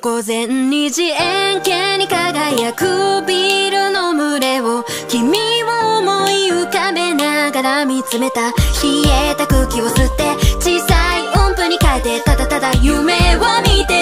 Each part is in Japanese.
午前2時円形に輝くビルの群れを君を思い浮かべながら見つめた冷えた空気を吸って小さい音符に変えてただただ夢を見て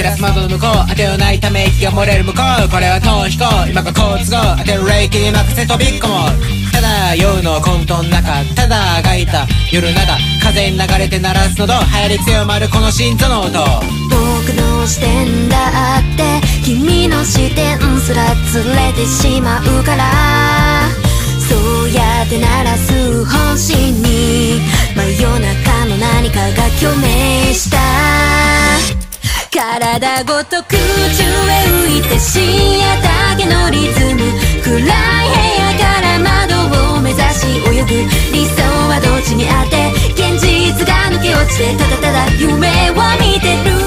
照らす窓の向こう当てようないため息が漏れる向こうこれは逃避行今が好都合当てる霊気に任せ飛び込もうただ夜の混沌の中ただあがいた夜長風に流れて鳴らすのど流行り強まるこの心臓の音僕の視点だって君の視点すらずれてしまうから。そうやって鳴らす星に真夜中の何か体ごと空中へ浮いて深夜だけのリズム。暗い部屋から窓を目指し泳ぐ。理想はどっちにあって現実が抜け落ちてただただ夢を見てる。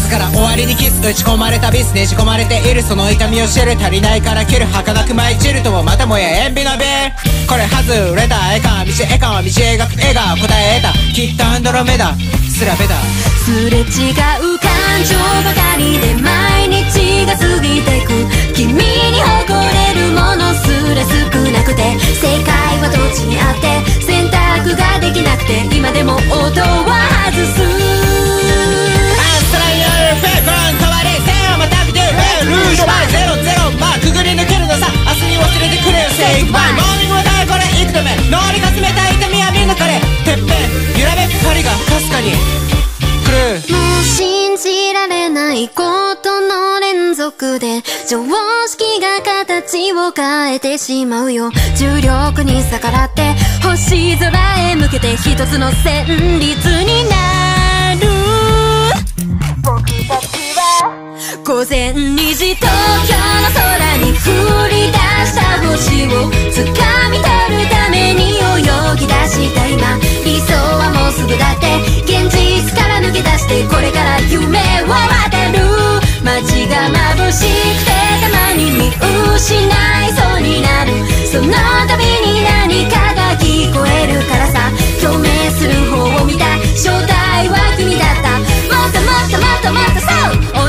わずかなキスから終わりにキス打ち込まれたビスねじ込まれているその痛みを知る足りないから切る儚く舞い散るともまたもや塩ビのビこれ外れた絵か道絵か道描く絵が答え得たきっとアンドロメダすらべだすれ違う感情ばかりで毎日が過ぎてくに。来る。もう信じられないことの連続で常識が形を変えてしまうよ。重力に逆らって星空へ向けて一つの旋律になる。眩しくてたまに見失いそうになる。その度に何かが聞こえるからさ。共鳴する方を見た。正体は君だった。もっともっともっともっとそう。